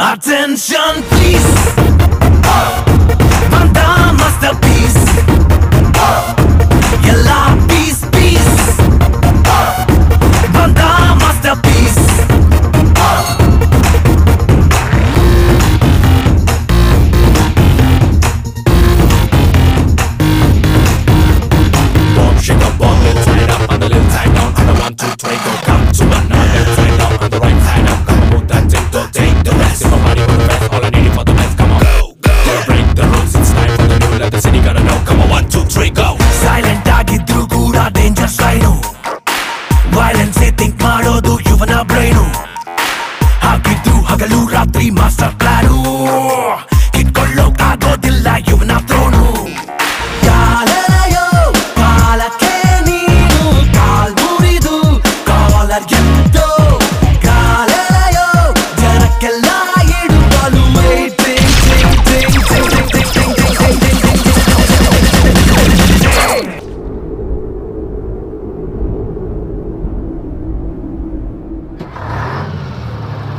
Attention, please! ಮನ್ಸೆ think ಮಾಡೋದು ಯುವನ brain ಹಾಗಿದ್ದು ಹಗಲು ರಾತ್ರಿ ಮಾಸ್ಟರ್ ಪ್ಲಾನು ಕಿತ್ಕೊಳ್ಳೋಕಾಗೋದಿಲ್ಲ ಯುವನ ತ್ರೋಣು ಕಾಲಕ್ಕೆ ನೀನು, ಕಾಲ್ ಮುರಿದು, ಕಾಲರ್ ಎತ್ತೋ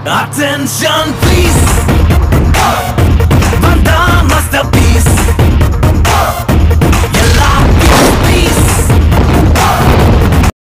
Attention, please!